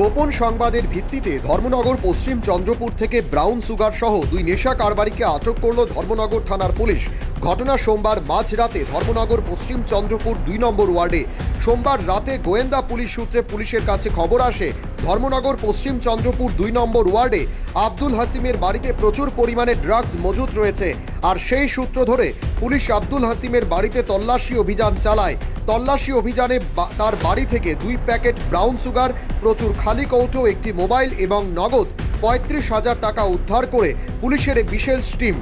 গোপন সংবাদের ভিত্তিতে ধর্মনগর, পশ্চিম চন্দ্রপুর থেকে ব্রাউন সুগার সহ দুই নেশা কারবারিকে আটক করল ধর্মনগর থানার পুলিশ। ঘটনা সোমবার মাঝরাতে ধর্মনগর, পশ্চিম চন্দ্রপুর দুই নম্বর ওয়ার্ডে। সোমবার রাতে গোয়েন্দা পুলিশ সূত্রে পুলিশের কাছে খবর আসে, ধর্মনগর, পশ্চিম চন্দ্রপুর দুই নম্বর ওয়ার্ডে আব্দুল হাসিমের বাড়িতে প্রচুর পরিমাণে ড্রাগস মজুত রয়েছে। আর সেই সূত্র ধরে পুলিশ আব্দুল হাসিমের বাড়িতে তল্লাশি অভিযান চালায়। তল্লাশি অভিযানে তার বাড়ি থেকে দুই প্যাকেট ব্রাউন সুগার, প্রচুর খালি কৌটো, একটি মোবাইল এবং নগদ পঁয়ত্রিশ হাজার টাকা উদ্ধার করে পুলিশের বিশেষ টিম,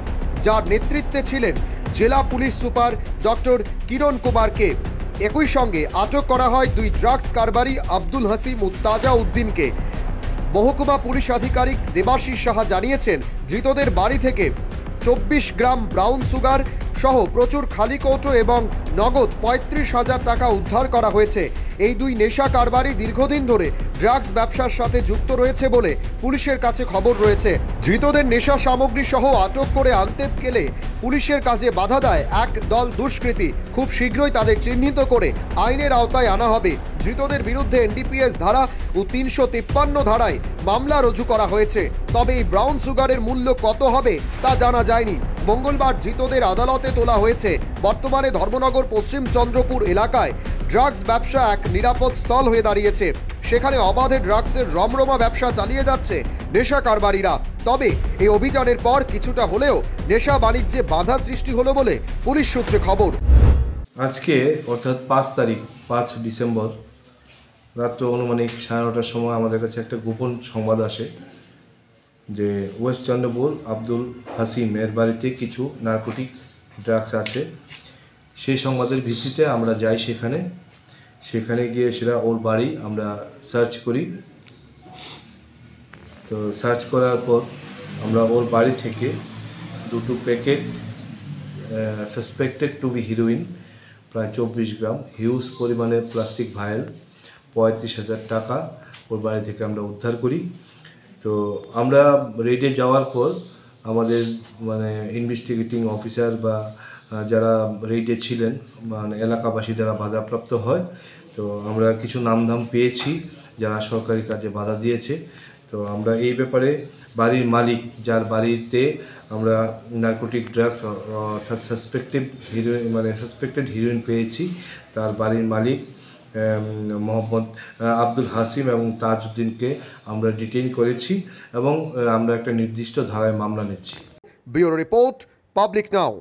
যার নেতৃত্বে ছিলেন জেলা পুলিশ সুপার ডক্টর কিরণ কুমারকে। একই সঙ্গে আটক করা হয় দুই ড্রাগস কারবারি আব্দুল হাসিম ও তাজা উদ্দিনকে। মহকুমা পুলিশ আধিকারিক দেবাশিস সাহা জানিয়েছেন, ধৃতদের বাড়ি থেকে চব্বিশ গ্রাম ব্রাউন সুগার সহ প্রচুর খালি কৌটো এবং নগদ পঁয়ত্রিশ হাজার টাকা উদ্ধার করা হয়েছে। এই দুই নেশা কারবারি দীর্ঘদিন ধরে ড্রাগস ব্যবসার সাথে যুক্ত রয়েছে বলে পুলিশের কাছে খবর রয়েছে। ধৃতদের নেশা সামগ্রী সহ আটক করে আনতে গেলে পুলিশের কাজে বাধা দেয় এক দল দুষ্কৃতী। খুব শীঘ্রই তাদের চিহ্নিত করে আইনের আওতায় আনা হবে। ধৃতদের বিরুদ্ধে এনডিপিএস ধারা ও তিনশো তিপ্পান্ন ধারায় মামলা রুজু করা হয়েছে। তবে এই ব্রাউন সুগারের মূল্য কত হবে তা জানা যায়নি। মঙ্গলবার ধৃতদের আদালতে তোলা হয়েছে। বর্তমানে ধর্মনগর, পশ্চিম চন্দ্রপুর এলাকায় ড্রাগস ব্যবসা এক নিরাপদ স্থল হয়ে দাঁড়িয়েছে। সেখানে অবাধে ড্রাগসের রমরমা ব্যবসা চালিয়ে যাচ্ছে নেশা কারবারিরা। তবে এই অভিযানের পর কিছুটা হলেও নেশা বাণিজ্যে বাধা সৃষ্টি হলো বলে পুলিশ সূত্রে খবর। আজকে, অর্থাৎ পাঁচ তারিখ, পাঁচ ডিসেম্বর, রাত্র অনুমানিক সাড়ে নটার সময় আমাদের কাছে একটা গোপন সংবাদ আসে। যে ওয়েস্ট চন্দ্রপুর আব্দুল হাসিম, এর বাড়িতে কিছু নার্কোটিক ড্রাগস আছে। সেই সংবাদের ভিত্তিতে আমরা যাই সেখানে। সেখানে গিয়ে সেটা ওর বাড়ি আমরা সার্চ করি। তো সার্চ করার পর আমরা ওর বাড়ি থেকে দুটো packet suspected to be heroin প্রায় চব্বিশ গ্রাম হিউজ পরিমাণে প্লাস্টিক ভায়েল পঁয়ত্রিশ হাজার টাকা ওর বাড়ি থেকে আমরা উদ্ধার করি। তো আমরা রেডে যাওয়ার পর আমাদের মানে ইনভেস্টিগেটিং অফিসার বা যারা রেডে ছিলেন মানে এলাকাবাসী যারা বাধাপ্রাপ্ত হয়। তো আমরা কিছু নামধাম পেয়েছি যারা সরকারি কাজে বাধা দিয়েছে। তো আমরা এই ব্যাপারে বাড়ির মালিক, যার বাড়িতে আমরা নার্কোটিক ড্রাগস অর্থাৎ সাসপেক্টেড হিরোইন মানে সাসপেক্টেড হিরোইন পেয়েছি, তার বাড়ির মালিক মোহাম্মদ আব্দুল হাসিম এবং তাজউদ্দিনকে আমরা ডিটেইন করেছি এবং আমরা একটা নির্দিষ্ট ধারায় মামলা নিচ্ছি। Bureau report, public now.